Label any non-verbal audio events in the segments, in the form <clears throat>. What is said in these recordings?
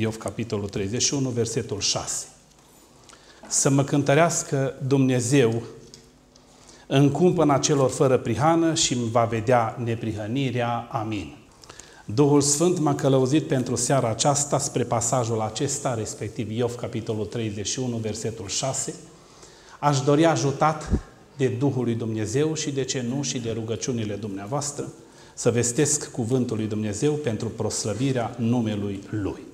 Iov, capitolul 31, versetul 6. Să mă cântărească Dumnezeu în cumpăna celor fără prihană și îmi va vedea neprihănirea. Amin. Duhul Sfânt m-a călăuzit pentru seara aceasta spre pasajul acesta, respectiv Iov, capitolul 31, versetul 6. Aș dori ajutat de Duhul lui Dumnezeu și de ce nu și de rugăciunile dumneavoastră să vestesc cuvântul lui Dumnezeu pentru proslăvirea numelui Lui.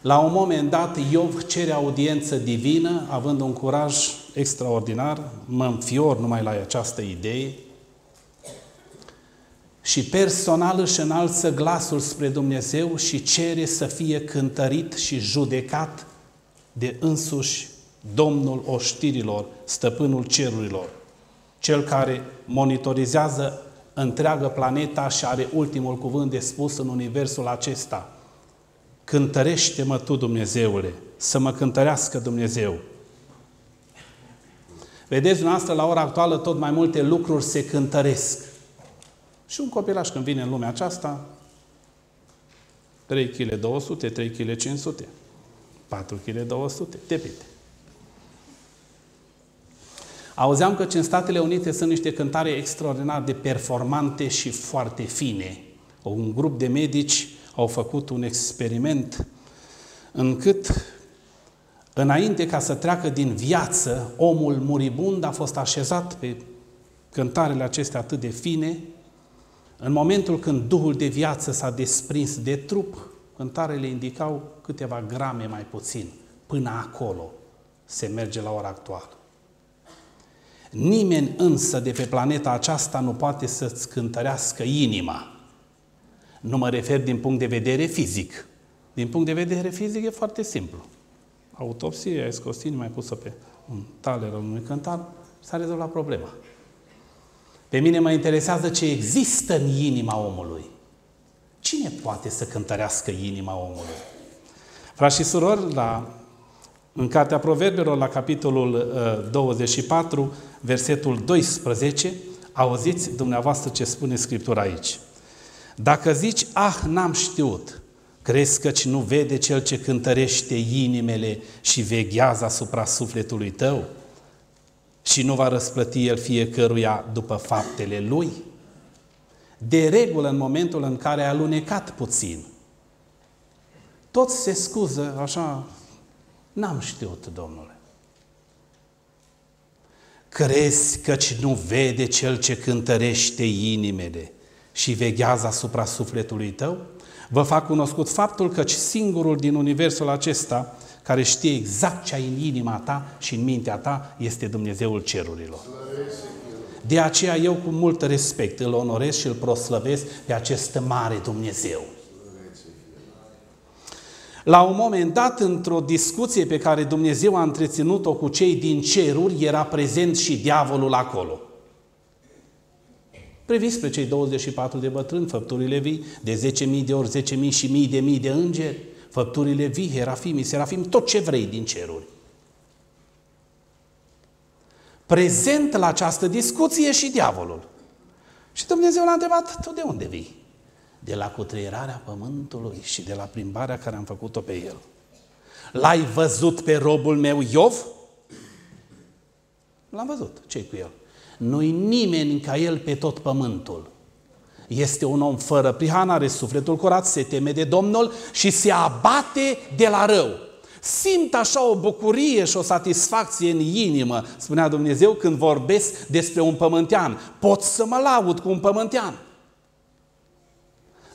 La un moment dat, Iov cere audiență divină, având un curaj extraordinar, mă înfior numai la această idee, și personal își înalță glasul spre Dumnezeu și cere să fie cântărit și judecat de însuși Domnul oștirilor, stăpânul cerurilor, cel care monitorizează întreagă planeta și are ultimul cuvânt de spus în universul acesta. Cântărește-mă Tu, Dumnezeule, să mă cântărească Dumnezeu. Vedeți, dumneavoastră, la ora actuală tot mai multe lucruri se cântăresc. Și un copilaș când vine în lumea aceasta, 3 kg 200, 3 kg 500, 4 kg 200, depinde. Auzeam că în Statele Unite sunt niște cântare extraordinar de performante și foarte fine. Un grup de medici au făcut un experiment încât înainte ca să treacă din viață, omul muribund a fost așezat pe cântarele acestea atât de fine, în momentul când Duhul de viață s-a desprins de trup, cântarele indicau câteva grame mai puțin. Până acolo se merge la ora actuală. Nimeni însă de pe planeta aceasta nu poate să-ți cântărească inima. Nu mă refer din punct de vedere fizic. Din punct de vedere fizic e foarte simplu. Autopsie, ai scos inima, ai pus-o pe un taler al unui cântar, s-a rezolvat problema. Pe mine mă interesează ce există în inima omului. Cine poate să cântărească inima omului? Frați și surori, la, în Cartea Proverbelor, la capitolul uh, 24, versetul 12, auziți dumneavoastră ce spune Scriptura aici. Dacă zici, ah, n-am știut, crezi căci nu vede cel ce cântărește inimele și veghează asupra sufletului tău? Și nu va răsplăti el fiecăruia după faptele lui? De regulă, în momentul în care a alunecat puțin, toți se scuză așa, n-am știut, Domnule. Crezi căci nu vede cel ce cântărește inimele și veghează asupra sufletului tău? Vă fac cunoscut faptul că singurul din universul acesta care știe exact ce ai în inima ta și în mintea ta este Dumnezeul cerurilor. De aceea eu cu mult respect îl onorez și îl proslăvesc pe acest mare Dumnezeu. La un moment dat, într-o discuție pe care Dumnezeu a întreținut-o cu cei din ceruri, era prezent și diavolul acolo. Priviți spre cei 24 de bătrâni, făpturile vii, de 10.000 de ori 10.000 și mii de mii de îngeri, făpturile vii, herafimii, serafim, tot ce vrei din ceruri. Prezent la această discuție și diavolul. Și Dumnezeu l-a întrebat, tu de unde vii? De la cutreierarea pământului și de la plimbarea care am făcut-o pe el. L-ai văzut pe robul meu Iov? L-am văzut. ce cu el? Nu-i nimeni ca el pe tot pământul. Este un om fără prihan, are sufletul curat, se teme de Domnul și se abate de la rău. Simt așa o bucurie și o satisfacție în inimă, spunea Dumnezeu, când vorbesc despre un pământean. Pot să mă laud cu un pământean.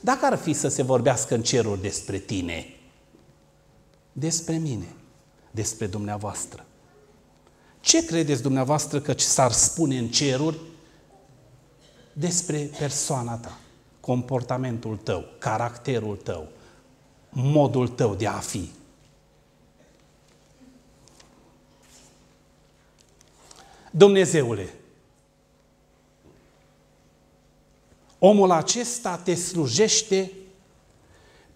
Dacă ar fi să se vorbească în ceruri despre tine, despre mine, despre dumneavoastră, ce credeți dumneavoastră că s-ar spune în ceruri despre persoana ta, comportamentul tău, caracterul tău, modul tău de a fi. Dumnezeule, omul acesta te slujește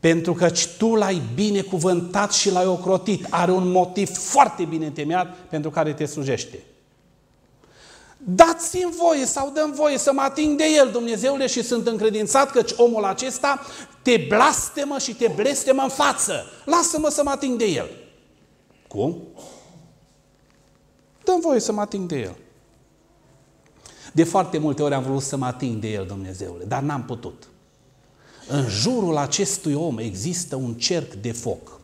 pentru că tu l-ai binecuvântat și l-ai ocrotit. Are un motiv foarte bine întemeiat pentru care te slujește. Dați-mi voie sau dăm voie să mă ating de el, Dumnezeule, și sunt încredințat că omul acesta te blastemă și te blestemă în față. Lasă-mă să mă ating de el. Cum? Dăm voie să mă ating de el. De foarte multe ori am vrut să mă ating de el, Dumnezeule, dar n-am putut. În jurul acestui om există un cerc de foc.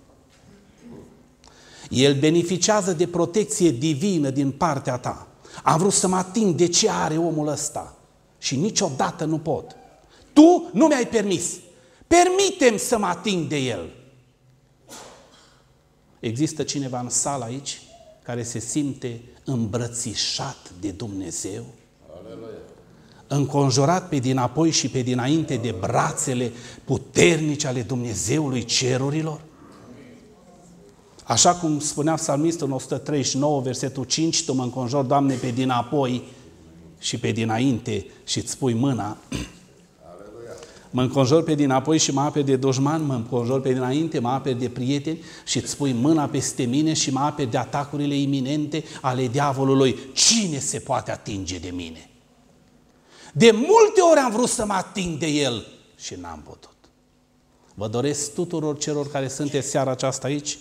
El beneficiază de protecție divină din partea ta. Am vrut să mă ating de ce are omul ăsta și niciodată nu pot. Tu nu mi-ai permis. Permitem să mă ating de el. Există cineva în sală aici care se simte îmbrățișat de Dumnezeu? Aleluia. Înconjurat pe dinapoi și pe dinainte de brațele puternice ale Dumnezeului cerurilor? Așa cum spunea psalmistul în 139, versetul 5, Tu mă înconjor, Doamne, pe dinapoi și pe dinainte și îți pui mâna. <clears throat> Mă înconjor pe dinapoi și mă aperi de dușman, mă înconjor pe dinainte, mă aperi de prieteni și îți pui mâna peste mine și mă aperi de atacurile iminente ale diavolului. Cine se poate atinge de mine? De multe ori am vrut să mă ating de el și n-am putut. Vă doresc tuturor celor care sunteți seara aceasta aici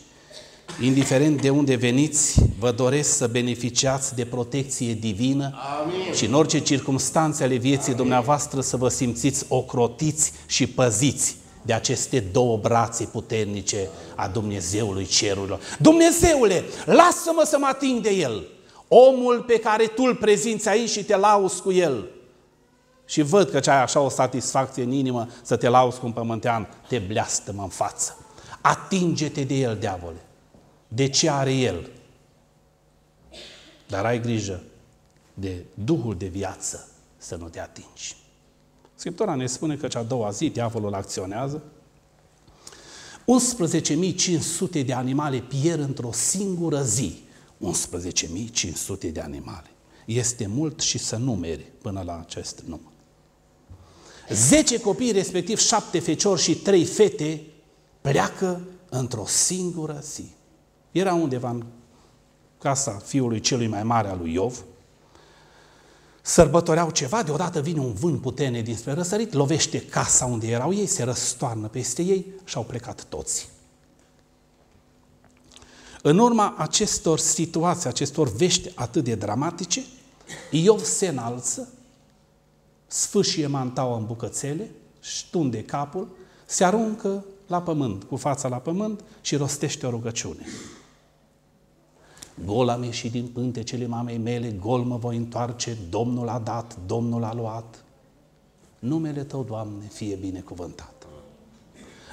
indiferent de unde veniți, vă doresc să beneficiați de protecție divină Amin. și în orice circunstanțe ale vieții Amin. dumneavoastră să vă simțiți ocrotiți și păziți de aceste două brațe puternice a Dumnezeului cerurilor. Dumnezeule, lasă-mă să mă ating de El, omul pe care Tu îl prezinți aici și te lauzi cu El. Și văd că ce ai așa o satisfacție în inimă să te lauzi cu un pământean, te bleastă-mă în față. Atinge-te de El, diavole de ce are el. Dar ai grijă de Duhul de viață să nu te atingi. Scriptura ne spune că cea a doua zi diavolul acționează. 11.500 de animale pierd într-o singură zi. 11.500 de animale. Este mult și să numeri până la acest număr. 10 copii, respectiv 7 feciori și 3 fete, pleacă într-o singură zi. Era undeva în casa fiului celui mai mare al lui Iov, sărbătoreau ceva, deodată vine un vânt puternic dinspre răsărit, lovește casa unde erau ei, se răstoarnă peste ei și au plecat toți. În urma acestor situații, acestor vești atât de dramatice, Iov se înalță, sfâșie mantaua în bucățele, ștunde capul, se aruncă la pământ, cu fața la pământ și rostește o rugăciune. Gol am ieșit din pântecele mamei mele, gol mă voi întoarce, Domnul a dat, Domnul a luat. Numele Tău, Doamne, fie binecuvântat.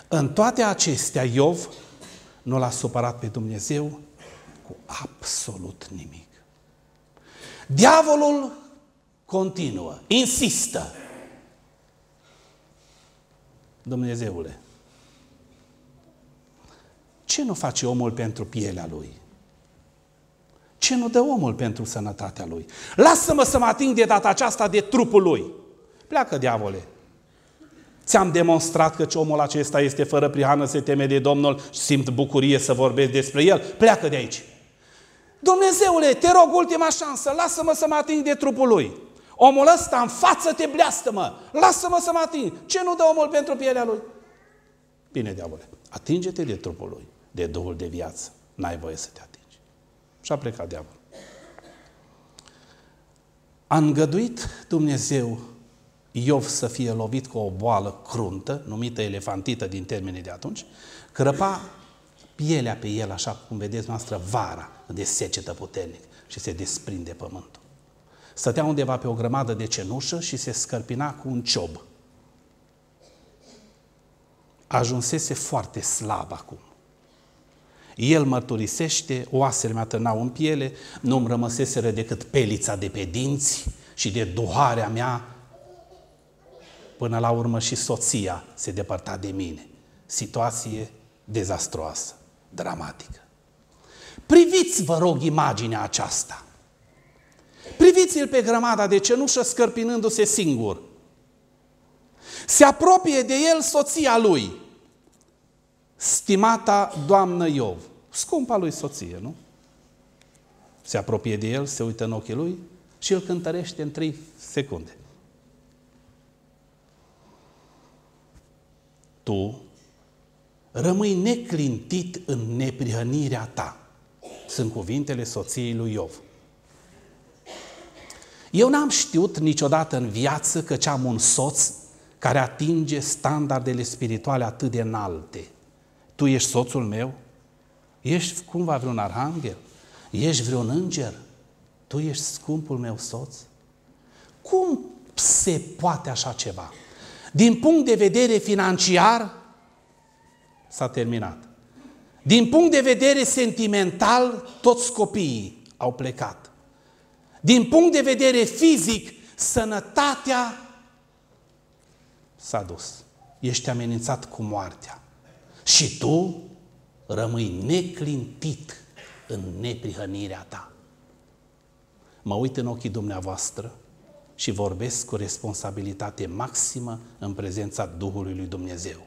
În toate acestea, Iov nu l-a supărat pe Dumnezeu cu absolut nimic. Diavolul continuă, insistă. Dumnezeule, ce nu face omul pentru pielea lui? Ce nu dă omul pentru sănătatea lui? Lasă-mă să mă ating de data aceasta de trupul lui. Pleacă, diavole. Ți-am demonstrat că omul acesta este fără prihană, se teme de Domnul și simt bucurie să vorbesc despre el. Pleacă de aici. Dumnezeule, te rog, ultima șansă, lasă-mă să mă ating de trupul lui. Omul ăsta în față te bleastă-mă. Lasă-mă să mă ating. Ce nu dă omul pentru pielea lui? Bine, diavole, atinge-te de trupul lui, de Duhul de viață. N-ai voie să te atingi. Și a plecat diavolul. A îngăduit Dumnezeu Iov să fie lovit cu o boală cruntă, numită elefantită din termenii de atunci, crăpa pielea pe el, așa cum vedeți noastră, vara de secetă puternic și se desprinde pământul. Stătea undeva pe o grămadă de cenușă și se scărpina cu un ciob. Ajunsese foarte slab acum. El mărturisește, oasele mi-a târnau în piele, nu-mi rămăseseră decât pelița de pe dinți și de duharea mea. Până la urmă și soția se depărta de mine. Situație dezastroasă, dramatică. Priviți, vă rog, imaginea aceasta. Priviți-l pe grămada de cenușă scărpinându-se singur. Se apropie de el soția lui, stimata doamnă Iov, scumpa lui soție, nu? Se apropie de el, se uită în ochii lui și îl cântărește în 3 secunde. Tu rămâi neclintit în neprihănirea ta. Sunt cuvintele soției lui Iov. Eu n-am știut niciodată în viață că am un soț care atinge standardele spirituale atât de înalte. Tu ești soțul meu? Ești cumva vreun arhanghel? Ești vreun înger? Tu ești scumpul meu soț? Cum se poate așa ceva? Din punct de vedere financiar, s-a terminat. Din punct de vedere sentimental, toți copiii au plecat. Din punct de vedere fizic, sănătatea s-a dus. Ești amenințat cu moartea. Și tu rămâi neclintit în neprihănirea ta. Mă uit în ochii dumneavoastră și vorbesc cu responsabilitate maximă în prezența Duhului lui Dumnezeu.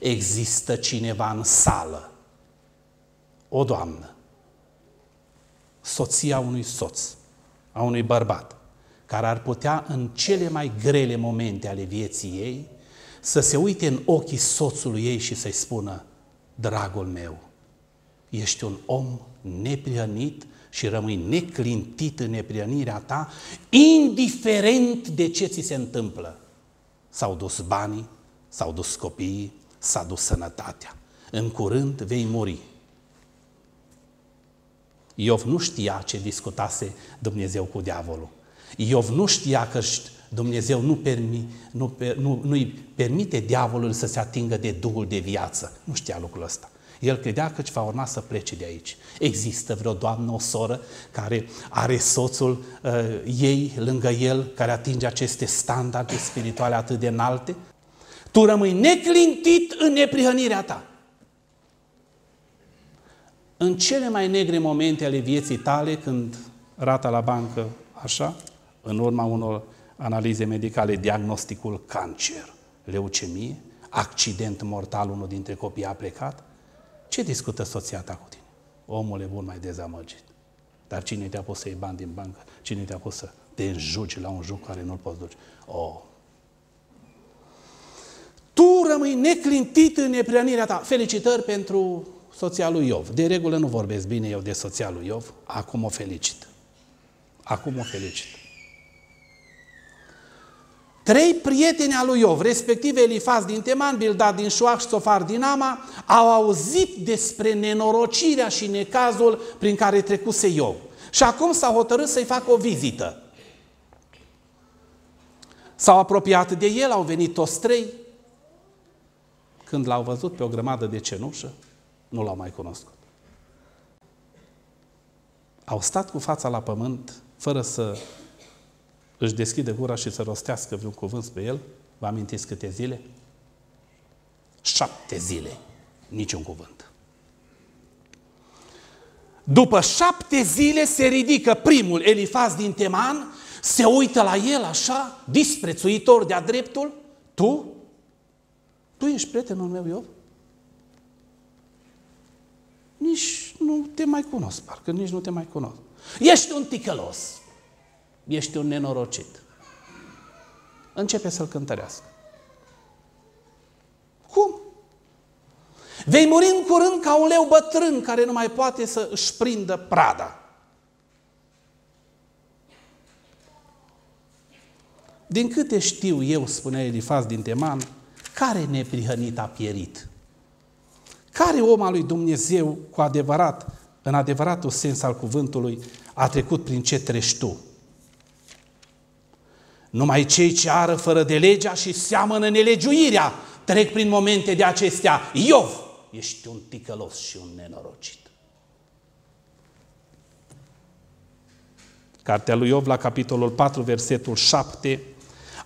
Există cineva în sală, o doamnă, soția unui soț, a unui bărbat, care ar putea în cele mai grele momente ale vieții ei să se uite în ochii soțului ei și să-i spună, dragul meu, ești un om neprihănit și rămâi neclintit în neprihănirea ta, indiferent de ce ți se întâmplă. S-au dus banii, s-au dus copiii, s-a dus sănătatea. În curând vei muri. Iov nu știa ce discutase Dumnezeu cu diavolul. Iov nu știa că Dumnezeu nu, permi, nu, nu, nu-i permite diavolul să se atingă de Duhul de viață. Nu știa lucrul ăsta. El credea că va urma să plece de aici. Există vreo doamnă, o soră, care are soțul uh, ei lângă el, care atinge aceste standarde spirituale atât de înalte? Tu rămâi neclintit în neprihănirea ta. În cele mai negre momente ale vieții tale, când rata la bancă așa, în urma unor analize medicale, diagnosticul cancer, leucemie, accident mortal, unul dintre copii a plecat, ce discută soția ta cu tine? Omul e bun mai dezamăgit. Dar cine te-a pus să iei bani din bancă? Cine te-a pus să te înjuci la un joc care nu-l poți duce? Oh. Tu rămâi neclintit în neprianirea ta. Felicitări pentru soția lui Iov. De regulă nu vorbesc bine eu de soția lui Iov. Acum o felicit. Acum o felicit. Trei prieteni al lui Iov, respectiv Elifaz din Teman, Bildad din Șoach și Sofar din Ama, au auzit despre nenorocirea și necazul prin care trecuse Iov. Și acum s-au hotărât să-i facă o vizită. S-au apropiat de el, au venit toți trei. Când l-au văzut pe o grămadă de cenușă, nu l-au mai cunoscut. Au stat cu fața la pământ, fără să își deschide gura și să rostească vreun cuvânt pe el, vă amintiți câte zile? Șapte zile, niciun cuvânt. După șapte zile se ridică primul Elifaz din Teman, se uită la el așa, disprețuitor de-a dreptul, tu? Tu ești prietenul meu, Iov? Nici nu te mai cunosc, parcă nici nu te mai cunosc. Ești un ticălos ești un nenorocit. Începe să-l cântărească. Cum? Vei muri în curând ca un leu bătrân care nu mai poate să își prindă prada. Din câte știu eu, spunea Elifaz din Teman, care neprihănit a pierit? Care om al lui Dumnezeu cu adevărat, în adevăratul sens al cuvântului, a trecut prin ce treci tu? Numai cei ce ară fără de legea și seamănă nelegiuirea trec prin momente de acestea. Iov, ești un ticălos și un nenorocit. Cartea lui Iov la capitolul 4, versetul 7.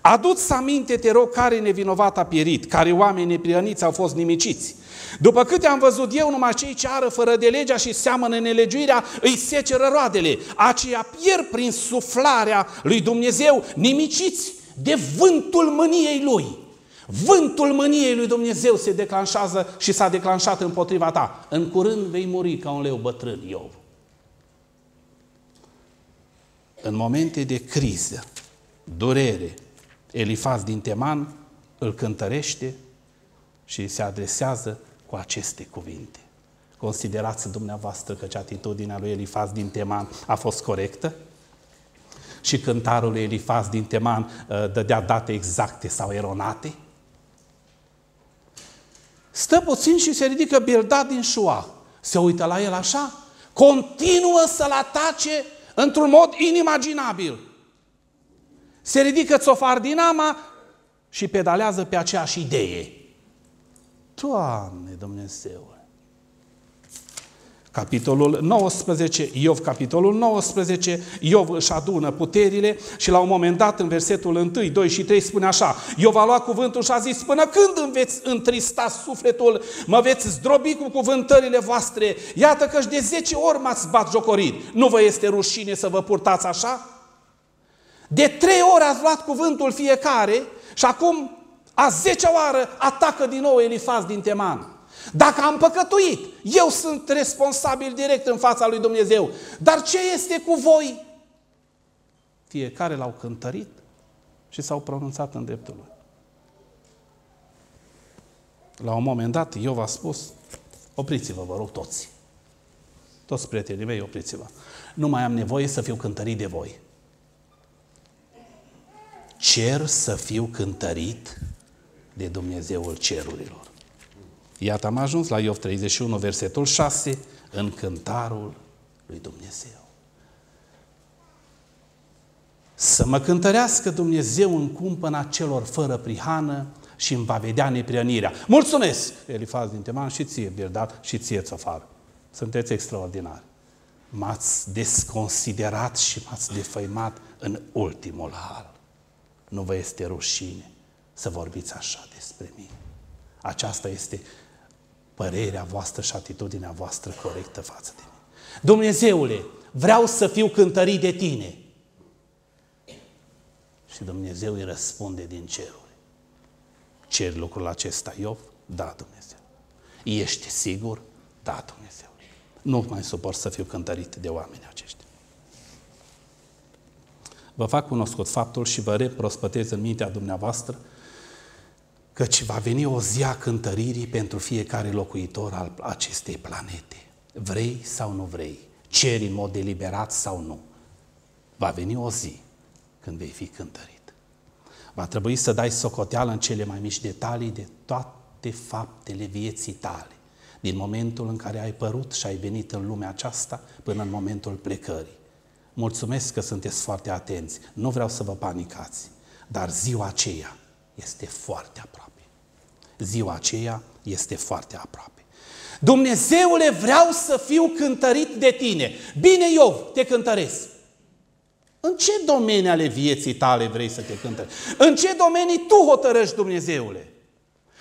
Adu-ți aminte, te rog, care nevinovat a pierit, care oameni neprioniți au fost nimiciți. După câte am văzut eu, numai cei ce ară fără de legea și seamănă nelegiuirea, îi seceră roadele. Aceia pierd prin suflarea lui Dumnezeu, nimiciți de vântul mâniei lui. Vântul mâniei lui Dumnezeu se declanșează și s-a declanșat împotriva ta. În curând vei muri ca un leu bătrân, Iov. în momente de criză, durere, Elifaz din Teman îl cântărește și se adresează cu aceste cuvinte. Considerați dumneavoastră că atitudinea lui Elifaz din Teman a fost corectă? Și cântarul lui Elifaz din Teman uh, dădea date exacte sau eronate? Stă puțin și se ridică Bildad din Șua. Se uită la el așa, continuă să-l atace într-un mod inimaginabil. Se ridică Țofardinama și pedalează pe aceeași idee. Doamne Dumnezeu! Capitolul 19, Iov, capitolul 19, Iov își adună puterile și la un moment dat, în versetul 1, 2 și 3, spune așa, Iov a luat cuvântul și a zis, până când îmi veți întrista sufletul, mă veți zdrobi cu cuvântările voastre, iată că și de 10 ori m-ați bat jocorit. Nu vă este rușine să vă purtați așa? De trei ori ați luat cuvântul fiecare și acum a zecea oară atacă din nou Elifaz din Teman. Dacă am păcătuit, eu sunt responsabil direct în fața lui Dumnezeu. Dar ce este cu voi? Fiecare l-au cântărit și s-au pronunțat în dreptul lui. La un moment dat, eu a spus, opriți-vă, vă rog, toți. Toți prietenii mei, opriți-vă. Nu mai am nevoie să fiu cântărit de voi. Cer să fiu cântărit de Dumnezeul cerurilor. Iată am ajuns la Iov 31, versetul 6, în cântarul lui Dumnezeu. Să mă cântărească Dumnezeu în cumpăna celor fără prihană și îmi va vedea neprianirea. Mulțumesc, Elifaz din Teman, și ție, Birdat, și ție, Țofar. Sunteți extraordinari. M-ați desconsiderat și m-ați defăimat în ultimul hal. Nu vă este rușine să vorbiți așa despre mine. Aceasta este părerea voastră și atitudinea voastră corectă față de mine. Dumnezeule, vreau să fiu cântărit de tine. Și Dumnezeu îi răspunde din ceruri. Cer lucrul acesta, Iov? Da, Dumnezeu. Ești sigur? Da, Dumnezeu. Nu mai suport să fiu cântărit de oameni aceștia. Vă fac cunoscut faptul și vă reprospătez în mintea dumneavoastră căci va veni o zi a cântăririi pentru fiecare locuitor al acestei planete. Vrei sau nu vrei, ceri în mod deliberat sau nu, va veni o zi când vei fi cântărit. Va trebui să dai socoteală în cele mai mici detalii de toate faptele vieții tale, din momentul în care ai părut și ai venit în lumea aceasta până în momentul plecării. Mulțumesc că sunteți foarte atenți, nu vreau să vă panicați, dar ziua aceea este foarte aproape ziua aceea este foarte aproape. Dumnezeule, vreau să fiu cântărit de tine. Bine, Iov, te cântăresc. În ce domenii ale vieții tale vrei să te cântărești? În ce domenii tu hotărăști, Dumnezeule?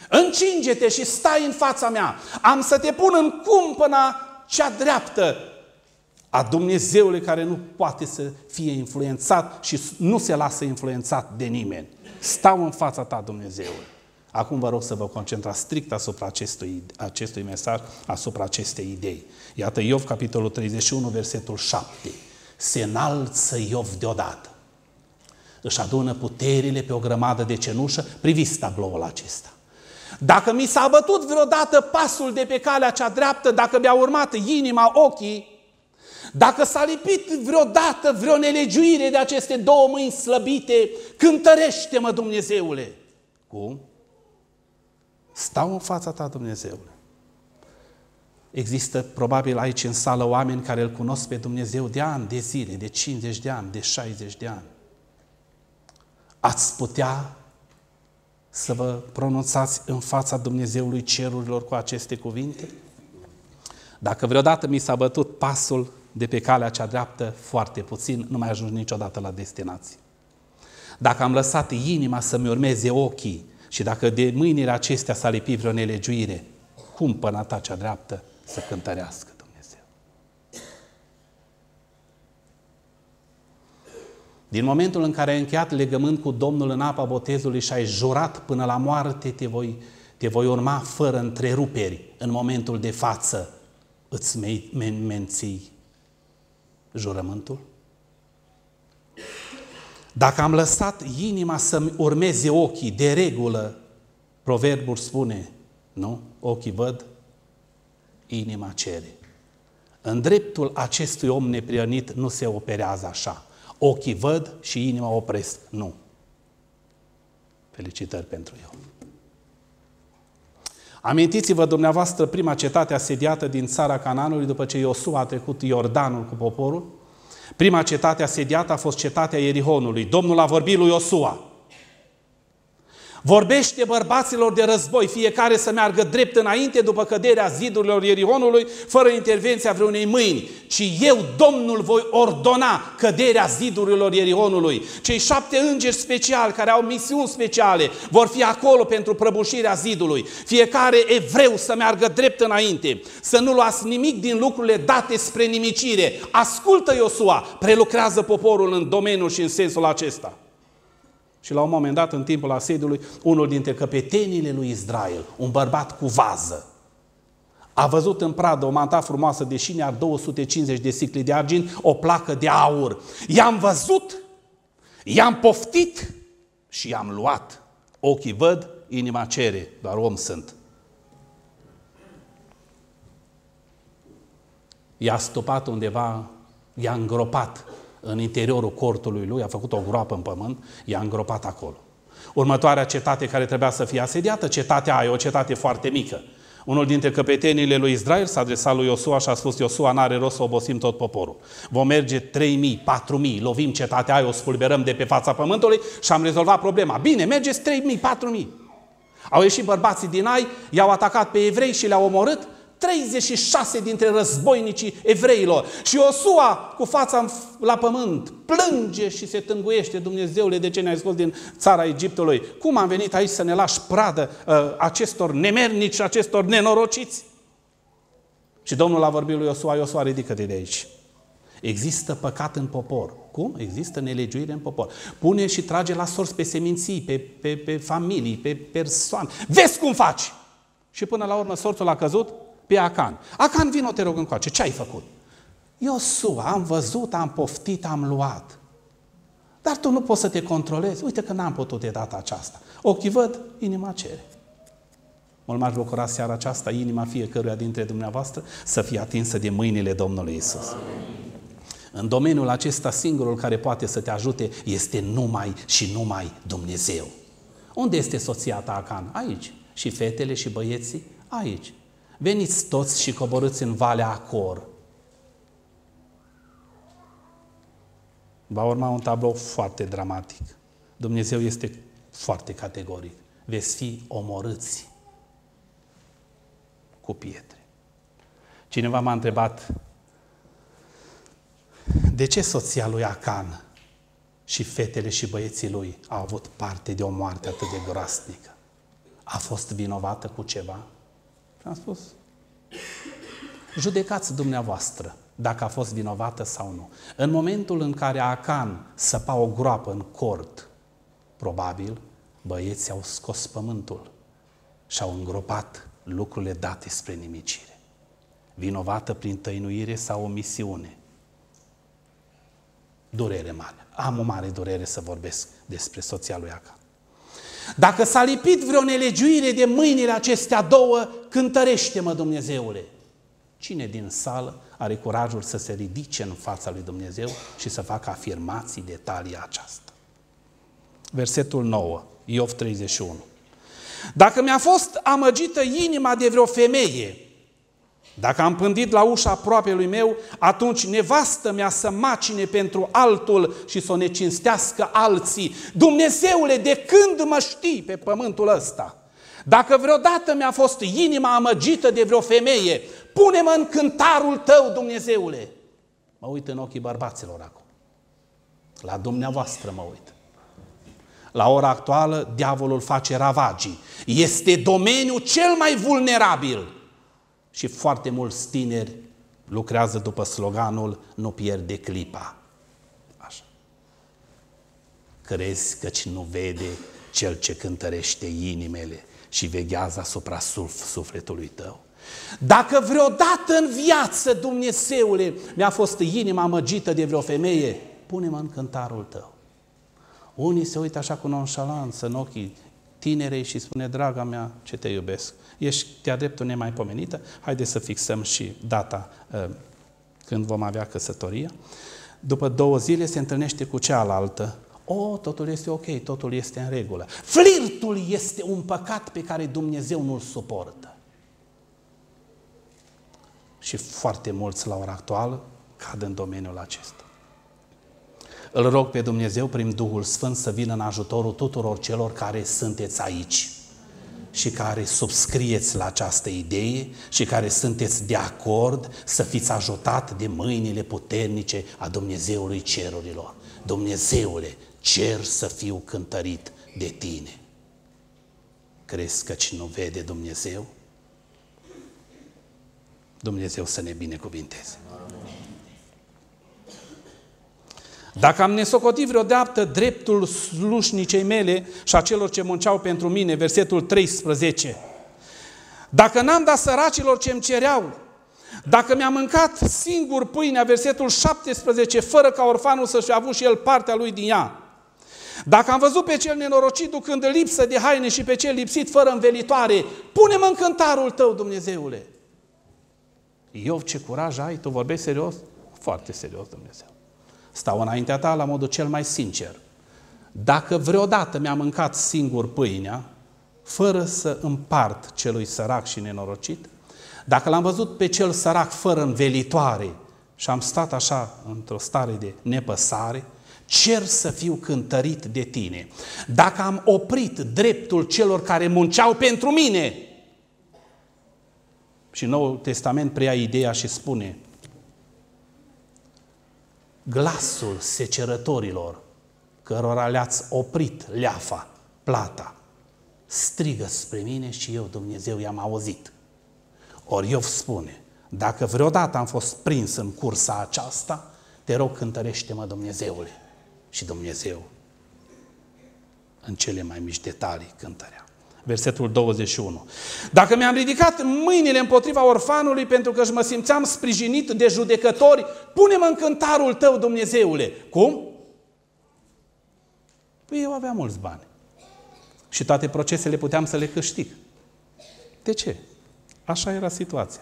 Încinge-te și stai în fața mea. Am să te pun în cumpăna cea dreaptă a Dumnezeului care nu poate să fie influențat și nu se lasă influențat de nimeni. Stau în fața ta, Dumnezeule. Acum vă rog să vă concentrați strict asupra acestui, acestui mesaj, asupra acestei idei. Iată Iov, capitolul 31, versetul 7. Se înalță Iov deodată. Își adună puterile pe o grămadă de cenușă. Priviți tabloul acesta. Dacă mi s-a bătut vreodată pasul de pe calea cea dreaptă, dacă mi-a urmat inima, ochii, dacă s-a lipit vreodată vreo nelegiuire de aceste două mâini slăbite, cântărește-mă Dumnezeule. Cum? Stau în fața ta, Dumnezeule. Există probabil aici în sală oameni care îl cunosc pe Dumnezeu de ani, de zile, de 50 de ani, de 60 de ani. Ați putea să vă pronunțați în fața Dumnezeului cerurilor cu aceste cuvinte? Dacă vreodată mi s-a bătut pasul de pe calea cea dreaptă, foarte puțin, nu mai ajung niciodată la destinație. Dacă am lăsat inima să-mi urmeze ochii și dacă de mâinile acestea s-a lipit vreo nelegiuire, cum până ta cea dreaptă să cântărească Dumnezeu? Din momentul în care ai încheiat legământ cu Domnul în apa botezului și ai jurat până la moarte, te voi, te voi urma fără întreruperi în momentul de față, îți menții jurământul? Dacă am lăsat inima să-mi urmeze ochii de regulă, proverbul spune, nu? Ochii văd, inima cere. În dreptul acestui om neprionit nu se operează așa. Ochii văd și inima opresc. Nu. Felicitări pentru eu. Amintiți-vă dumneavoastră prima cetate asediată din țara Cananului după ce Iosua a trecut Iordanul cu poporul? Prima cetate asediată a fost cetatea Ierihonului. Domnul a vorbit lui Iosua. Vorbește bărbaților de război, fiecare să meargă drept înainte după căderea zidurilor Ierihonului, fără intervenția vreunei mâini, ci eu, Domnul, voi ordona căderea zidurilor Ierihonului. Cei șapte îngeri speciali care au misiuni speciale vor fi acolo pentru prăbușirea zidului. Fiecare evreu să meargă drept înainte, să nu luați nimic din lucrurile date spre nimicire. Ascultă Iosua, prelucrează poporul în domeniul și în sensul acesta. Și la un moment dat, în timpul asediului, unul dintre căpetenile lui Israel, un bărbat cu vază, a văzut în pradă o manta frumoasă de șine a 250 de sicli de argint, o placă de aur. I-am văzut, i-am poftit și i-am luat. Ochii văd, inima cere, dar om sunt. I-a stopat undeva, i-a îngropat în interiorul cortului lui, a făcut o groapă în pământ, i-a îngropat acolo. Următoarea cetate care trebuia să fie asediată, cetatea aia, o cetate foarte mică. Unul dintre căpetenile lui Israel s-a adresat lui Iosua și a spus, Iosua, n-are rost să obosim tot poporul. Vom merge 3.000, 4.000, lovim cetatea aia, o spulberăm de pe fața pământului și am rezolvat problema. Bine, mergeți 3.000, 4.000. Au ieșit bărbații din Ai, i-au atacat pe evrei și le-au omorât 36 dintre războinicii evreilor. Și Osua, cu fața la pământ, plânge și se tânguiește, Dumnezeule, de ce ne-ai scos din țara Egiptului? Cum am venit aici să ne lași pradă uh, acestor nemernici, acestor nenorociți? Și Domnul a vorbit lui Iosua, Iosua, ridică-te de aici. Există păcat în popor. Cum? Există nelegiuire în popor. Pune și trage la sorți pe seminții, pe, pe, pe familii, pe persoane. Vezi cum faci! Și până la urmă sorțul a căzut pe Acan. Acan, vino, te rog încoace. Ce ai făcut? Iosua, am văzut, am poftit, am luat. Dar tu nu poți să te controlezi. Uite că n-am putut de data aceasta. Ochii văd, inima cere. Mult m-aș bucura seara aceasta, inima fiecăruia dintre dumneavoastră să fie atinsă de mâinile Domnului Isus. Amin. În domeniul acesta, singurul care poate să te ajute este numai și numai Dumnezeu. Unde este soția ta, Acan? Aici. Și fetele și băieții? Aici. Veniți toți și coborâți în Valea Acor. Va urma un tablou foarte dramatic. Dumnezeu este foarte categoric. Veți fi omorâți cu pietre. Cineva m-a întrebat de ce soția lui Acan și fetele și băieții lui au avut parte de o moarte atât de groasnică? A fost vinovată cu ceva? Și am spus, judecați dumneavoastră dacă a fost vinovată sau nu. În momentul în care Acan săpa o groapă în cort, probabil băieții au scos pământul și au îngropat lucrurile date spre nimicire. Vinovată prin tăinuire sau omisiune. Durere mare. Am o mare durere să vorbesc despre soția lui Acan. Dacă s-a lipit vreo nelegiuire de mâinile acestea două, cântărește-mă, Dumnezeule. Cine din sală are curajul să se ridice în fața lui Dumnezeu și să facă afirmații de talia aceasta? Versetul 9, Iov 31. Dacă mi-a fost amăgită inima de vreo femeie, dacă am pândit la ușa aproape lui meu, atunci nevastă mea să macine pentru altul și să o necinstească alții. Dumnezeule, de când mă știi pe pământul ăsta? Dacă vreodată mi-a fost inima amăgită de vreo femeie, pune-mă în cântarul tău, Dumnezeule. Mă uit în ochii bărbaților acum. La dumneavoastră mă uit. La ora actuală, diavolul face ravagii. Este domeniul cel mai vulnerabil și foarte mulți tineri lucrează după sloganul nu pierde clipa. Așa. Crezi că nu vede cel ce cântărește inimele și veghează asupra sufletului tău? Dacă vreodată în viață, Dumnezeule, mi-a fost inima măgită de vreo femeie, pune-mă în cântarul tău. Unii se uită așa cu nonșalanță în ochii tinerei și spune, draga mea, ce te iubesc. Ești de-a dreptul nemaipomenită. Haideți să fixăm și data uh, când vom avea căsătoria. După două zile se întâlnește cu cealaltă. O, totul este ok, totul este în regulă. Flirtul este un păcat pe care Dumnezeu nu-l suportă. Și foarte mulți la ora actuală cad în domeniul acesta. Îl rog pe Dumnezeu prin Duhul Sfânt să vină în ajutorul tuturor celor care sunteți aici și care subscrieți la această idee și care sunteți de acord să fiți ajutat de mâinile puternice a Dumnezeului cerurilor. Dumnezeule, cer să fiu cântărit de tine. Crezi că cine nu vede Dumnezeu? Dumnezeu să ne binecuvinteze. Dacă am nesocotit vreodată dreptul slușnicei mele și a celor ce munceau pentru mine, versetul 13, dacă n-am dat săracilor ce-mi cereau, dacă mi-am mâncat singur pâinea, versetul 17, fără ca orfanul să-și avut și el partea lui din ea, dacă am văzut pe cel nenorocit ducând lipsă de haine și pe cel lipsit fără învelitoare, pune-mă în cântarul tău, Dumnezeule. Iov, ce curaj ai, tu vorbești serios? Foarte serios, Dumnezeu. Stau înaintea ta la modul cel mai sincer. Dacă vreodată mi-am mâncat singur pâinea, fără să împart celui sărac și nenorocit, dacă l-am văzut pe cel sărac fără învelitoare și am stat așa într-o stare de nepăsare, cer să fiu cântărit de tine. Dacă am oprit dreptul celor care munceau pentru mine, și Noul Testament preia ideea și spune, glasul secerătorilor, cărora le-ați oprit leafa, plata, strigă spre mine și eu, Dumnezeu, i-am auzit. Ori Iov spune, dacă vreodată am fost prins în cursa aceasta, te rog, cântărește-mă, Dumnezeule. Și Dumnezeu, în cele mai mici detalii, cântărea. Versetul 21. Dacă mi-am ridicat mâinile împotriva orfanului pentru că mă simțeam sprijinit de judecători, pune-mă în cântarul tău, Dumnezeule. Cum? Păi eu aveam mulți bani. Și toate procesele puteam să le câștig. De ce? Așa era situația.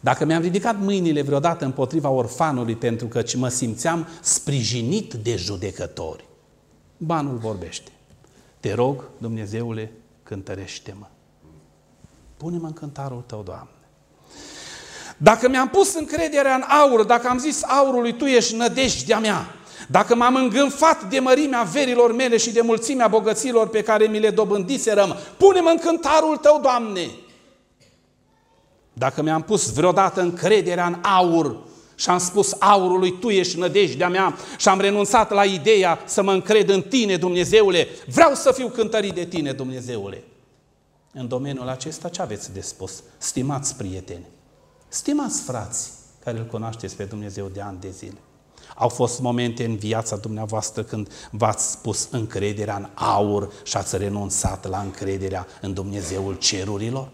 Dacă mi-am ridicat mâinile vreodată împotriva orfanului pentru că mă simțeam sprijinit de judecători, banul vorbește. Te rog, Dumnezeule, cântărește-mă. Pune-mă în cântarul Tău, Doamne. Dacă mi-am pus încrederea în aur, dacă am zis aurului, Tu ești nădejdea mea, dacă m-am îngânfat de mărimea verilor mele și de mulțimea bogăților pe care mi le dobândiserăm, pune-mă în cântarul Tău, Doamne. Dacă mi-am pus vreodată încrederea în aur, și am spus aurului, tu ești nădejdea mea și am renunțat la ideea să mă încred în tine, Dumnezeule. Vreau să fiu cântărit de tine, Dumnezeule. În domeniul acesta ce aveți de spus? Stimați prieteni, stimați frați care îl cunoașteți pe Dumnezeu de ani de zile. Au fost momente în viața dumneavoastră când v-ați spus încrederea în aur și ați renunțat la încrederea în Dumnezeul cerurilor?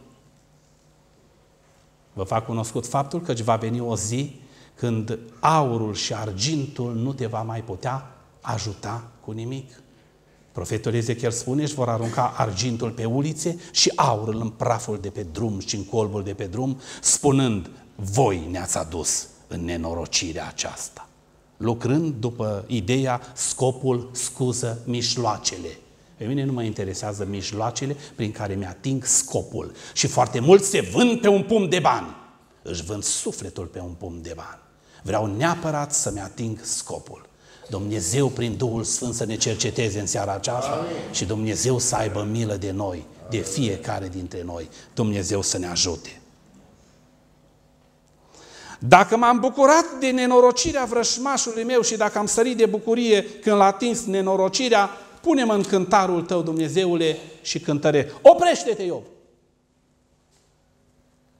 Vă fac cunoscut faptul că va veni o zi când aurul și argintul nu te va mai putea ajuta cu nimic. Profetul Ezechiel spune, își vor arunca argintul pe ulițe și aurul în praful de pe drum și în colbul de pe drum, spunând, voi ne-ați adus în nenorocirea aceasta. Lucrând după ideea, scopul scuză mișloacele. Pe mine nu mă interesează mișloacele prin care mi-ating scopul. Și foarte mulți se vând pe un pum de bani. Își vând sufletul pe un pum de bani. Vreau neapărat să-mi ating scopul. Dumnezeu, prin Duhul Sfânt, să ne cerceteze în seara aceasta Amin. și Dumnezeu să aibă milă de noi, de fiecare dintre noi. Dumnezeu să ne ajute. Dacă m-am bucurat de nenorocirea vrășmașului meu și dacă am sărit de bucurie când l-a atins nenorocirea, pune-mă în cântarul tău, Dumnezeule, și cântăre. Oprește-te, Iov!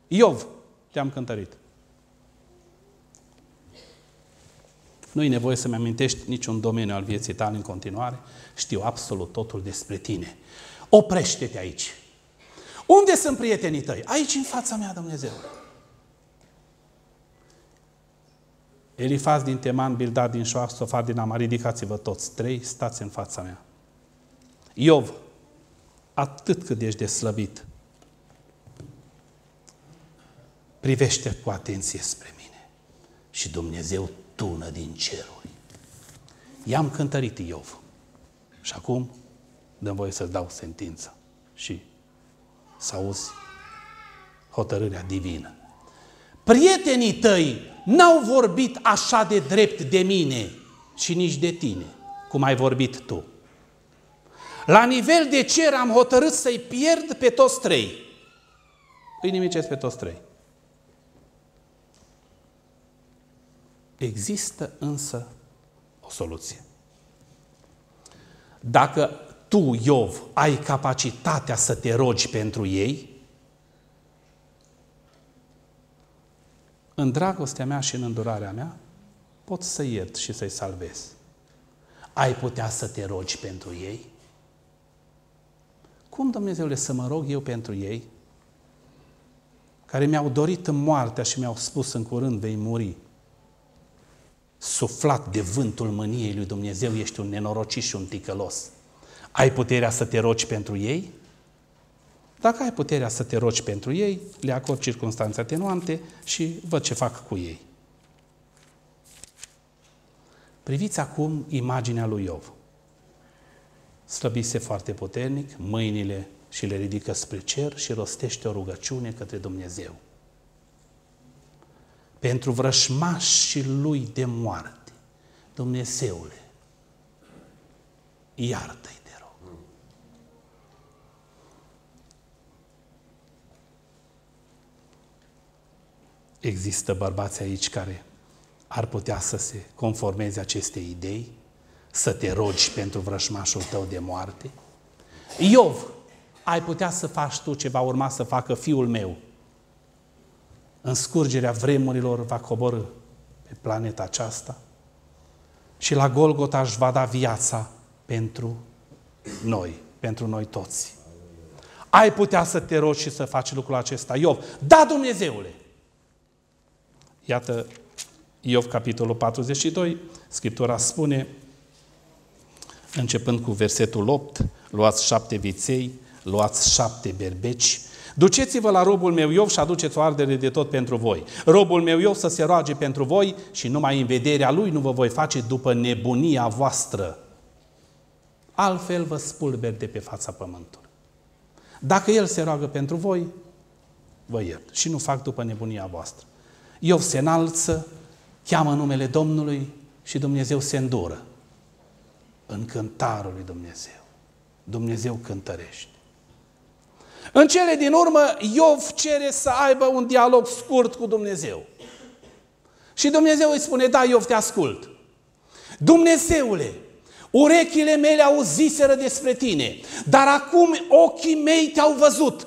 Iov, te-am cântărit. Nu e nevoie să-mi amintești niciun domeniu al vieții tale în continuare. Știu absolut totul despre tine. Oprește-te aici. Unde sunt prietenii tăi? Aici, în fața mea, Dumnezeu. Elifaz din Teman, Bildad din Șoaf, Sofar din Amar, ridicați-vă toți, trei, stați în fața mea. Iov, atât cât ești de slăbit, privește cu atenție spre mine și Dumnezeu tună din ceruri. I-am cântărit Iov și acum dăm voie să-ți dau sentința și să auzi hotărârea divină. Prietenii tăi n-au vorbit așa de drept de mine și nici de tine, cum ai vorbit tu. La nivel de cer am hotărât să-i pierd pe toți trei. Îi nimicesc pe toți trei. Există însă o soluție. Dacă tu, Iov, ai capacitatea să te rogi pentru ei, în dragostea mea și în îndurarea mea, pot să iert și să-i salvez. Ai putea să te rogi pentru ei? Cum, Dumnezeule, să mă rog eu pentru ei, care mi-au dorit în moartea și mi-au spus în curând vei muri? Suflat de vântul mâniei lui Dumnezeu, ești un nenorocit și un ticălos. Ai puterea să te rogi pentru ei? Dacă ai puterea să te rogi pentru ei, le acord circunstanțe atenuante și văd ce fac cu ei. Priviți acum imaginea lui Iov. Slăbise foarte puternic, mâinile și le ridică spre cer și rostește o rugăciune către Dumnezeu. Pentru vrășmașii lui de moarte, Dumnezeule, iartă-i Există bărbați aici care ar putea să se conformeze acestei idei, să te rogi pentru vrășmașul tău de moarte? Iov, ai putea să faci tu ce va urma să facă fiul meu. În scurgerea vremurilor va coborâ pe planeta aceasta și la Golgota își va da viața pentru noi, pentru noi toți. Ai putea să te rogi și să faci lucrul acesta, Iov. Da, Dumnezeule! Iată, Iov, capitolul 42, Scriptura spune, începând cu versetul 8, luați șapte viței, luați șapte berbeci, Duceți-vă la robul meu Iov și aduceți o ardere de tot pentru voi. Robul meu Iov să se roage pentru voi și numai în vederea lui nu vă voi face după nebunia voastră. Altfel vă spulber de pe fața pământului. Dacă el se roagă pentru voi, vă iert și nu fac după nebunia voastră. Iov se înalță, cheamă numele Domnului și Dumnezeu se îndură în cântarul lui Dumnezeu. Dumnezeu cântărește. În cele din urmă, Iov cere să aibă un dialog scurt cu Dumnezeu. Și Dumnezeu îi spune, da, Iov, te ascult. Dumnezeule, urechile mele auziseră despre tine, dar acum ochii mei te-au văzut.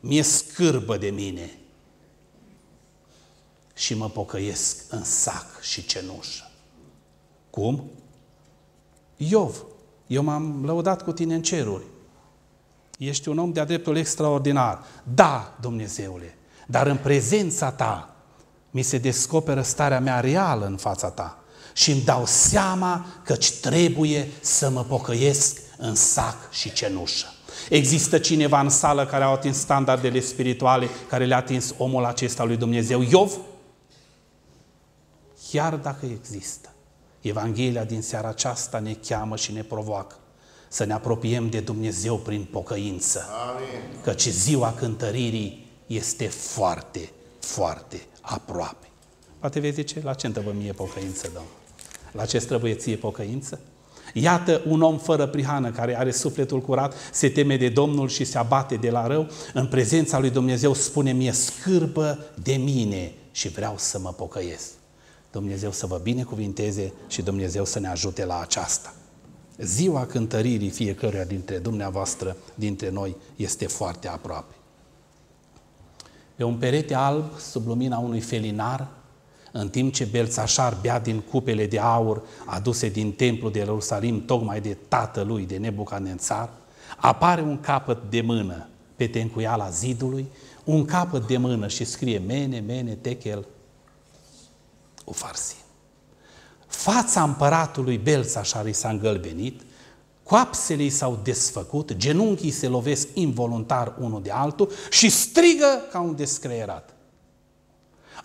Mi-e scârbă de mine și mă pocăiesc în sac și cenușă. Cum? Iov, eu m-am lăudat cu tine în ceruri. Ești un om de-a dreptul extraordinar. Da, Dumnezeule, dar în prezența ta mi se descoperă starea mea reală în fața ta și îmi dau seama căci trebuie să mă pocăiesc în sac și cenușă. Există cineva în sală care a atins standardele spirituale, care le-a atins omul acesta lui Dumnezeu? Iov? chiar dacă există. Evanghelia din seara aceasta ne cheamă și ne provoacă să ne apropiem de Dumnezeu prin pocăință. Amin. Căci ziua cântăririi este foarte, foarte aproape. Poate vezi ce? La ce întrebă mie pocăință, Domnul? La ce trebuie ție pocăință? Iată un om fără prihană care are sufletul curat, se teme de Domnul și se abate de la rău. În prezența lui Dumnezeu spune mie scârbă de mine și vreau să mă pocăiesc. Dumnezeu să vă binecuvinteze și Dumnezeu să ne ajute la aceasta. Ziua cântăririi fiecăruia dintre dumneavoastră, dintre noi, este foarte aproape. Pe un perete alb, sub lumina unui felinar, în timp ce Belțașar bea din cupele de aur aduse din templul de Ierusalim, tocmai de tatălui, de Nebucanețar, apare un capăt de mână pe tencuiala zidului, un capăt de mână și scrie Mene, Mene, Techel, Ufarsi. Fața împăratului Belțașar i s-a îngălbenit, coapsele i s-au desfăcut, genunchii se lovesc involuntar unul de altul și strigă ca un descreierat.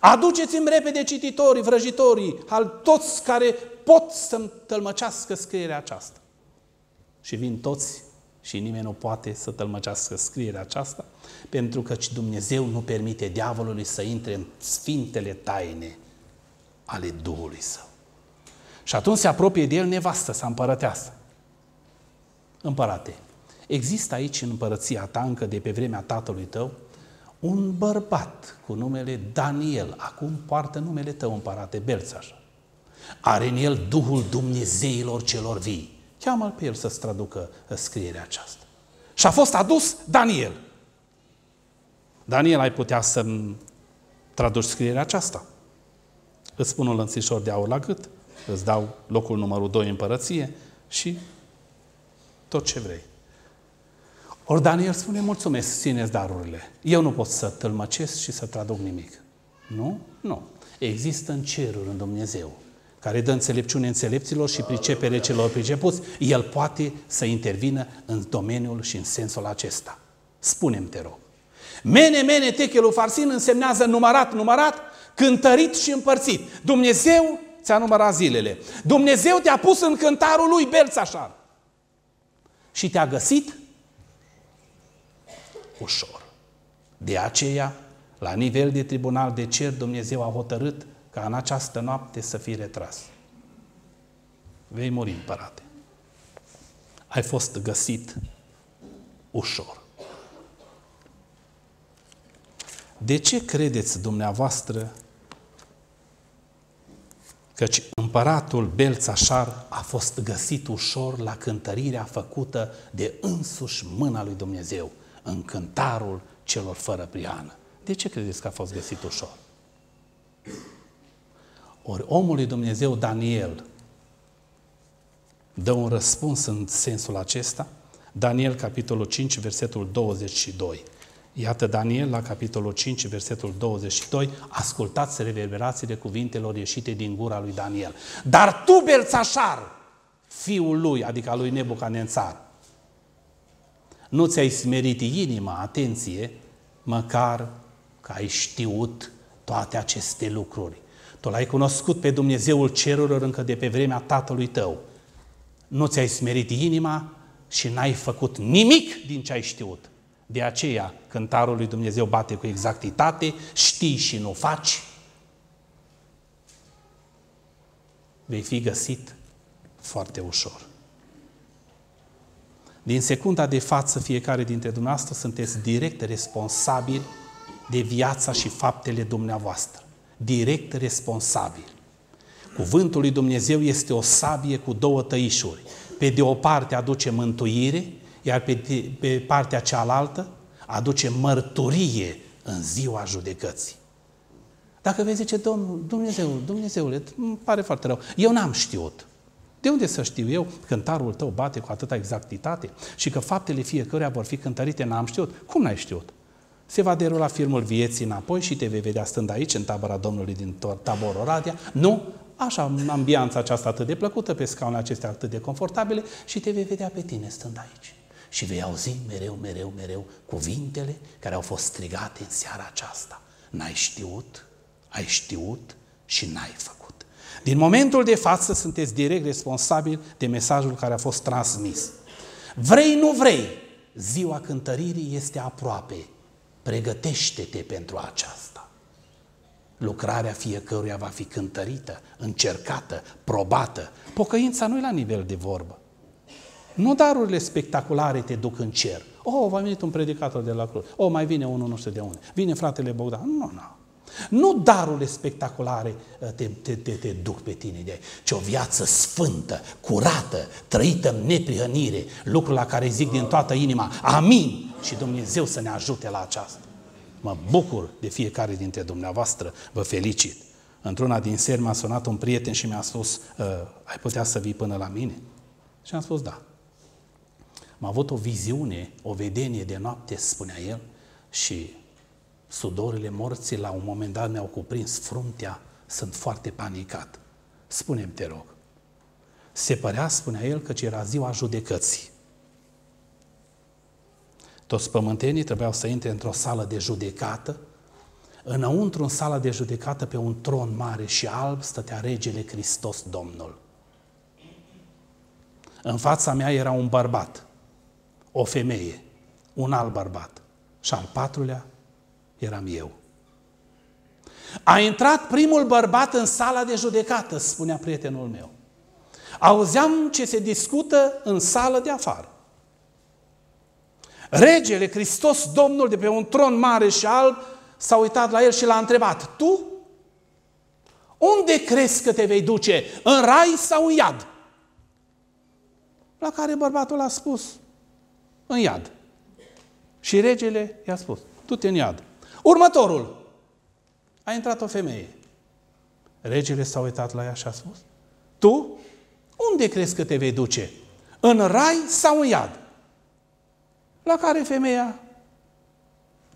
Aduceți-mi repede cititorii, vrăjitorii, al toți care pot să-mi tălmăcească scrierea aceasta. Și vin toți și nimeni nu poate să tălmăcească scrierea aceasta, pentru că Dumnezeu nu permite diavolului să intre în sfintele taine ale Duhului Său. Și atunci se apropie de el nevastă să împărăteasă. Împărate, există aici în împărăția ta, încă de pe vremea tatălui tău, un bărbat cu numele Daniel, acum poartă numele tău, împărate Belțaș. Are în el Duhul Dumnezeilor celor vii. Cheamă-l pe el să-ți traducă scrierea aceasta. Și a fost adus Daniel. Daniel, ai putea să-mi traduci scrierea aceasta? Îți spun un lănțișor de aur la gât, îți dau locul numărul 2 în împărăție și tot ce vrei. Ori Daniel spune, mulțumesc, țineți darurile. Eu nu pot să tălmăcesc și să traduc nimic. Nu? Nu. Există în ceruri, în Dumnezeu, care dă înțelepciune înțelepților și pricepere celor pricepuți. El poate să intervină în domeniul și în sensul acesta. Spunem te rog. Mene, mene, techelul farsin însemnează numărat, numărat, cântărit și împărțit. Dumnezeu ți-a numărat zilele. Dumnezeu te-a pus în cântarul lui Belțașar. Și te-a găsit ușor. De aceea, la nivel de tribunal de cer, Dumnezeu a hotărât ca în această noapte să fii retras. Vei muri, împărate. Ai fost găsit ușor. De ce credeți dumneavoastră căci împăratul Belțașar a fost găsit ușor la cântărirea făcută de însuși mâna lui Dumnezeu, în cântarul celor fără priană. De ce credeți că a fost găsit ușor? Ori omul lui Dumnezeu Daniel dă un răspuns în sensul acesta. Daniel, capitolul 5, versetul 22. Iată Daniel la capitolul 5, versetul 22, ascultați reverberațiile cuvintelor ieșite din gura lui Daniel. Dar tu, Belțașar, fiul lui, adică al lui Nebucanețar, nu ți-ai smerit inima, atenție, măcar că ai știut toate aceste lucruri. Tu l-ai cunoscut pe Dumnezeul cerurilor încă de pe vremea tatălui tău. Nu ți-ai smerit inima și n-ai făcut nimic din ce ai știut. De aceea, cântarul lui Dumnezeu bate cu exactitate, știi și nu faci, vei fi găsit foarte ușor. Din secunda de față, fiecare dintre dumneavoastră sunteți direct responsabili de viața și faptele dumneavoastră. Direct responsabil. Cuvântul lui Dumnezeu este o sabie cu două tăișuri. Pe de o parte aduce mântuire, iar pe, de, pe partea cealaltă aduce mărturie în ziua judecății. Dacă vei zice, Domnul, Dumnezeu, Dumnezeule, îmi pare foarte rău, eu n-am știut. De unde să știu eu cântarul tău bate cu atâta exactitate și că faptele fiecăruia vor fi cântărite, n-am știut? Cum n-ai știut? Se va derula filmul vieții înapoi și te vei vedea stând aici, în tabăra Domnului din tabor Oradea. Nu, așa, ambianța aceasta atât de plăcută, pe scaunele acestea atât de confortabile și te vei vedea pe tine stând aici. Și vei auzi mereu, mereu, mereu cuvintele care au fost strigate în seara aceasta. N-ai știut, ai știut și n-ai făcut. Din momentul de față sunteți direct responsabili de mesajul care a fost transmis. Vrei, nu vrei, ziua cântăririi este aproape. Pregătește-te pentru aceasta. Lucrarea fiecăruia va fi cântărită, încercată, probată. Pocăința nu e la nivel de vorbă. Nu darurile spectaculare te duc în cer. Oh, va venit un predicator de la Cluj. Oh, mai vine unul nu știu de unde. Vine fratele Bogdan. Nu, nu. Nu darurile spectaculare uh, te, te, te, te duc pe tine de aici, ci o viață sfântă, curată, trăită în neprihănire, lucru la care zic din toată inima, amin, și Dumnezeu să ne ajute la aceasta. Mă bucur de fiecare dintre dumneavoastră, vă felicit. Într-una din seri m-a sunat un prieten și mi-a spus, uh, ai putea să vii până la mine? Și am spus, da. Am avut o viziune, o vedenie de noapte, spunea el, și sudorile morții la un moment dat mi-au cuprins fruntea, Sunt foarte panicat. Spune-mi, te rog. Se părea, spunea el, că era ziua judecății. Toți pământenii trebuiau să intre într-o sală de judecată. Înăuntru, în sala de judecată, pe un tron mare și alb, stătea regele Hristos Domnul. În fața mea era un bărbat, o femeie, un alt bărbat. Și al patrulea eram eu. A intrat primul bărbat în sala de judecată, spunea prietenul meu. Auzeam ce se discută în sală de afară. Regele Hristos, Domnul de pe un tron mare și alb, s-a uitat la el și l-a întrebat, tu unde crezi că te vei duce? În rai sau în iad? La care bărbatul a spus, în iad. Și regele i-a spus, tu te în iad. Următorul. A intrat o femeie. Regele s-a uitat la ea și a spus, tu unde crezi că te vei duce? În rai sau în iad? La care femeia,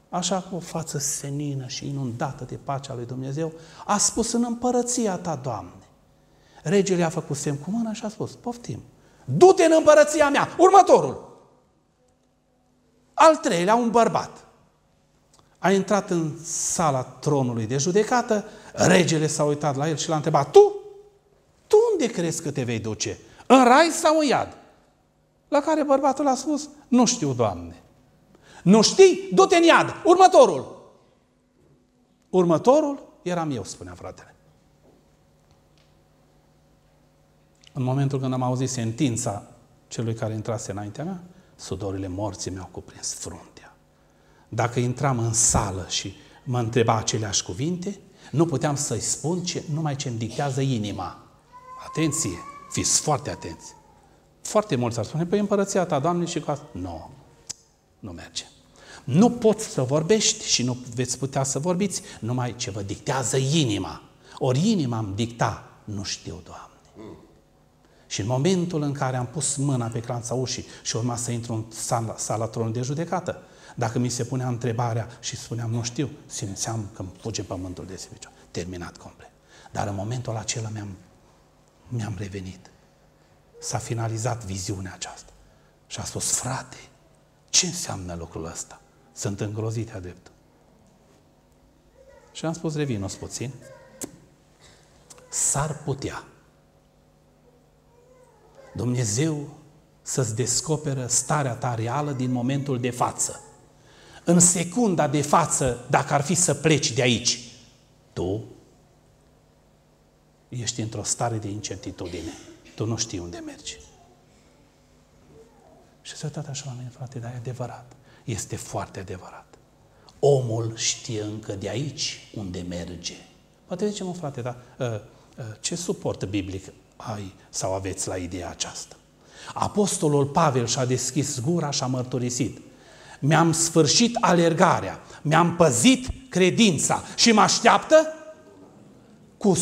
așa cu o față senină și inundată de pacea lui Dumnezeu, a spus în împărăția ta, Doamne. Regele a făcut semn cu mâna și a spus, poftim, du-te în împărăția mea. Următorul. Al treilea, un bărbat. A intrat în sala tronului de judecată, regele s-a uitat la el și l-a întrebat, tu? Tu unde crezi că te vei duce? În rai sau în iad? La care bărbatul a spus, nu știu, Doamne. Nu știi? Du-te în iad. Următorul. Următorul eram eu, spunea fratele. În momentul când am auzit sentința celui care intrase înaintea mea, sudorile morții mi-au cuprins fruntea. Dacă intram în sală și mă întreba aceleași cuvinte, nu puteam să-i spun ce, numai ce îmi dictează inima. Atenție! Fiți foarte atenți! Foarte mulți ar spune, păi împărăția ta, Doamne, și cu asta. Nu, nu merge. Nu poți să vorbești și nu veți putea să vorbiți numai ce vă dictează inima. Ori inima îmi dicta, nu știu, Doamne. Și în momentul în care am pus mâna pe clanța ușii și urma să intru în sala, sala tronului de judecată, dacă mi se punea întrebarea și spuneam, nu știu, simțeam că îmi fuge pământul de sub Terminat complet. Dar în momentul acela mi-am, mi-am revenit. S-a finalizat viziunea aceasta. Și a spus, frate, ce înseamnă lucrul ăsta? Sunt îngrozite adept. Și am spus, revin o puțin. S-ar putea Dumnezeu să-ți descoperă starea ta reală din momentul de față. În secunda de față, dacă ar fi să pleci de aici, tu ești într-o stare de incertitudine. Tu nu știi unde mergi. Și s-a uitat așa la mine, frate, dar e adevărat. Este foarte adevărat. Omul știe încă de aici unde merge. Poate ce mă, frate, dar uh, uh, ce suport biblic ai sau aveți la ideea aceasta. Apostolul Pavel și-a deschis gura și a mărturisit. Mi-am sfârșit alergarea, mi-am păzit credința și mă așteaptă cu 100%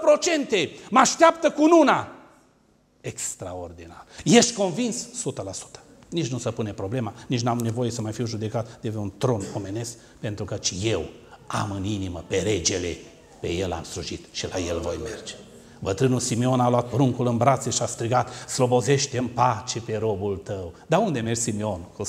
procente, mă așteaptă cu una. Extraordinar. Ești convins? 100%. Nici nu se pune problema, nici n-am nevoie să mai fiu judecat de un tron omenesc, pentru că eu am în inimă pe regele, pe el am slujit și la el voi merge. Bătrânul Simeon a luat pruncul în brațe și a strigat, slobozește în pace pe robul tău. Dar unde mergi, Simeon? Cu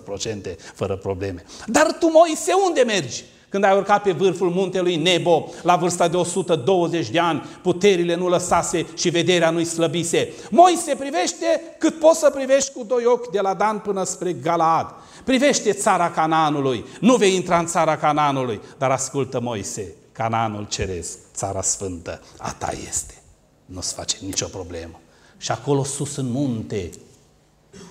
100% procente, fără probleme. Dar tu, Moise, unde mergi? Când ai urcat pe vârful muntelui Nebo, la vârsta de 120 de ani, puterile nu lăsase și vederea nu-i slăbise. Moise privește cât poți să privești cu doi ochi de la Dan până spre Galaad. Privește țara Canaanului. Nu vei intra în țara Canaanului, dar ascultă Moise. Canaanul ceresc, țara sfântă, a ta este. Nu-ți face nicio problemă. Și acolo sus în munte,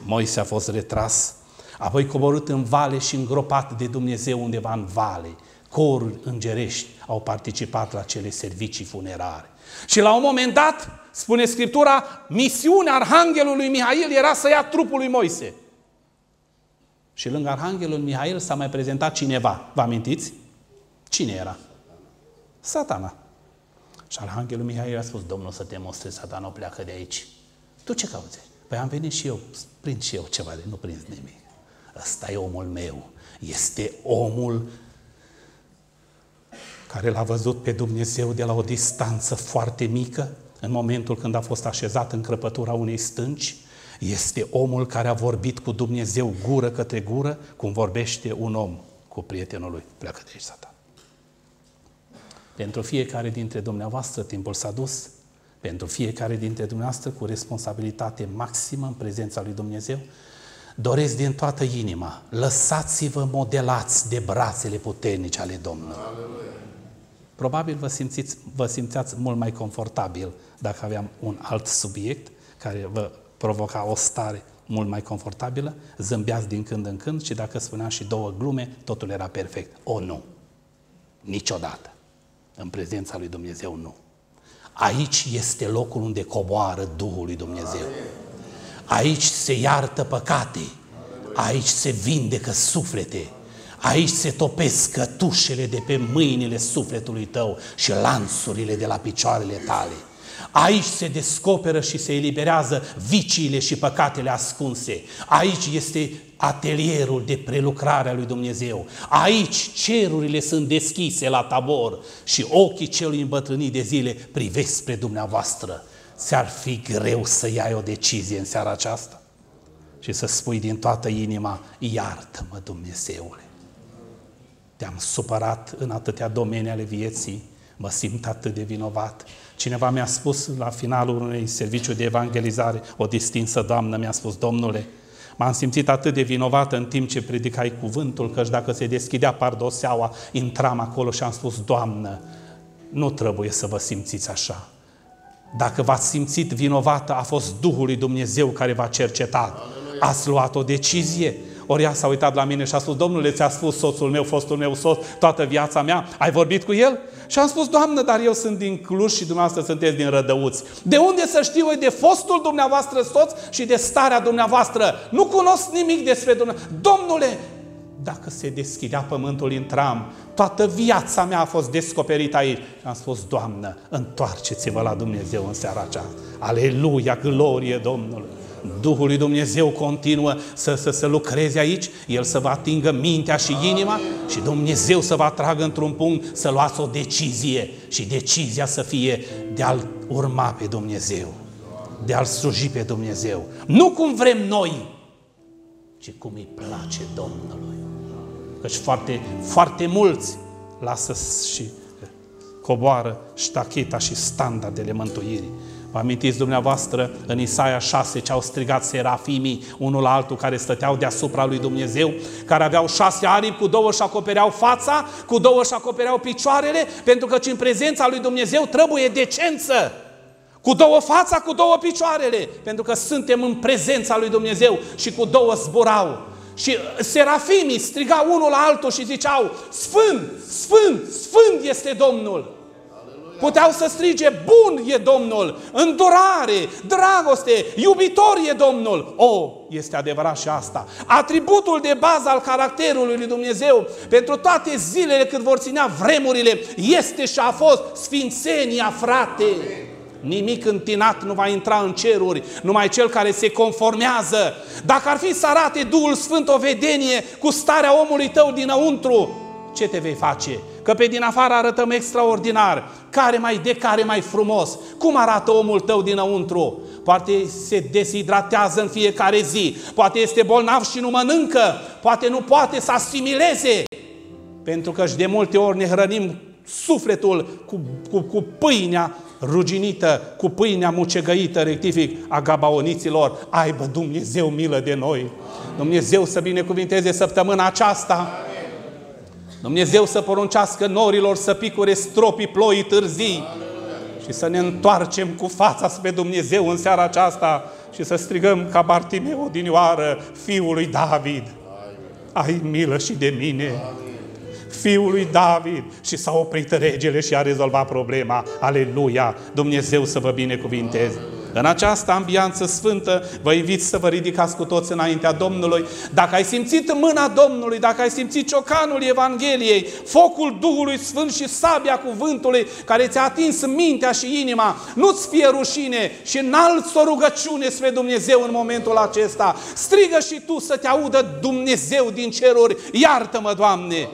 Moise a fost retras, apoi coborât în vale și îngropat de Dumnezeu undeva în vale. Coruri îngerești au participat la cele servicii funerare. Și la un moment dat, spune Scriptura, misiunea Arhanghelului Mihail era să ia trupul lui Moise. Și lângă Arhanghelul Mihail s-a mai prezentat cineva. Vă amintiți? Cine era? Satana. Și Arhanghelul Mihail a spus, Domnul să te mostre, satana, o pleacă de aici. Tu ce cauți? Păi am venit și eu, prind și eu ceva de nu prins nimic. Ăsta e omul meu. Este omul care l-a văzut pe Dumnezeu de la o distanță foarte mică, în momentul când a fost așezat în crăpătura unei stânci, este omul care a vorbit cu Dumnezeu gură către gură, cum vorbește un om cu prietenul lui. Pleacă de aici, Satan. Pentru fiecare dintre dumneavoastră timpul s-a dus, pentru fiecare dintre dumneavoastră cu responsabilitate maximă în prezența lui Dumnezeu, doresc din toată inima, lăsați-vă modelați de brațele puternice ale Domnului. Aleluia. Probabil vă, simțiți, vă simțeați mult mai confortabil dacă aveam un alt subiect care vă provoca o stare mult mai confortabilă, zâmbeați din când în când și dacă spuneam și două glume, totul era perfect. O, nu! Niciodată! În prezența lui Dumnezeu, nu! Aici este locul unde coboară Duhul lui Dumnezeu. Aici se iartă păcate. Aici se vindecă suflete. Aici se topesc cătușele de pe mâinile sufletului tău și lanțurile de la picioarele tale. Aici se descoperă și se eliberează viciile și păcatele ascunse. Aici este atelierul de prelucrare a lui Dumnezeu. Aici cerurile sunt deschise la tabor și ochii celui îmbătrânit de zile privesc spre dumneavoastră. Ți-ar fi greu să iai o decizie în seara aceasta și să spui din toată inima, iartă-mă Dumnezeule. Te-am supărat în atâtea domenii ale vieții, mă simt atât de vinovat. Cineva mi-a spus la finalul unui serviciu de evangelizare, o distinsă doamnă mi-a spus, Domnule, m-am simțit atât de vinovat în timp ce predicai cuvântul, căci dacă se deschidea pardoseaua, intram acolo și am spus, Doamnă, nu trebuie să vă simțiți așa. Dacă v-ați simțit vinovată, a fost Duhul lui Dumnezeu care v-a cercetat. Ați luat o decizie. Ori ea s-a uitat la mine și a spus, Domnule, ți-a spus soțul meu, fostul meu soț, toată viața mea, ai vorbit cu el? Și am spus, Doamnă, dar eu sunt din Cluj și dumneavoastră sunteți din Rădăuți. De unde să știu eu de fostul dumneavoastră soț și de starea dumneavoastră? Nu cunosc nimic despre dumneavoastră. Domnule, dacă se deschidea pământul, intram. Toată viața mea a fost descoperită aici. Și am spus, Doamnă, întoarceți-vă la Dumnezeu în seara aceasta. Aleluia, glorie Domnului! Duhul lui Dumnezeu continuă să, să, să lucreze aici, El să vă atingă mintea și inima și Dumnezeu să vă atragă într-un punct să luați o decizie și decizia să fie de a-L urma pe Dumnezeu, de a-L sluji pe Dumnezeu. Nu cum vrem noi, ci cum îi place Domnului. Căci foarte, foarte mulți lasă și coboară ștacheta și standardele mântuirii. Vă amintiți dumneavoastră în Isaia 6 ce au strigat serafimii unul la altul care stăteau deasupra lui Dumnezeu, care aveau șase aripi, cu două și acopereau fața, cu două și acopereau picioarele, pentru că în prezența lui Dumnezeu trebuie decență. Cu două fața, cu două picioarele, pentru că suntem în prezența lui Dumnezeu și cu două zburau. Și serafimii strigau unul la altul și ziceau, Sfânt, Sfânt, Sfânt este Domnul. Puteau să strige, bun e Domnul, îndurare, dragoste, iubitor e Domnul. O, este adevărat și asta. Atributul de bază al caracterului lui Dumnezeu pentru toate zilele cât vor ținea vremurile este și a fost sfințenia, frate. Nimic întinat nu va intra în ceruri, numai cel care se conformează. Dacă ar fi să arate Duhul Sfânt o vedenie cu starea omului tău dinăuntru, ce te vei face? Că pe din afară arătăm extraordinar. Care mai de care mai frumos. Cum arată omul tău dinăuntru? Poate se deshidratează în fiecare zi. Poate este bolnav și nu mănâncă. Poate nu poate să asimileze. Pentru că și de multe ori ne hrănim sufletul cu, cu, cu pâinea ruginită, cu pâinea mucegăită, rectific, a gabaoniților. Aibă Dumnezeu milă de noi. Dumnezeu să binecuvinteze săptămâna aceasta. Dumnezeu să poruncească norilor să picure stropii ploii târzii și să ne întoarcem cu fața spre Dumnezeu în seara aceasta și să strigăm ca Bartimeu odinioară, fiul lui David, ai milă și de mine. Fiul lui David și s-a oprit regele și a rezolvat problema. Aleluia! Dumnezeu să vă binecuvinteze! În această ambianță sfântă vă invit să vă ridicați cu toți înaintea Domnului. Dacă ai simțit mâna Domnului, dacă ai simțit ciocanul Evangheliei, focul Duhului Sfânt și sabia cuvântului care ți-a atins mintea și inima, nu-ți fie rușine și înalți o rugăciune spre Dumnezeu în momentul acesta. Strigă și tu să te audă Dumnezeu din ceruri. Iartă-mă, Doamne!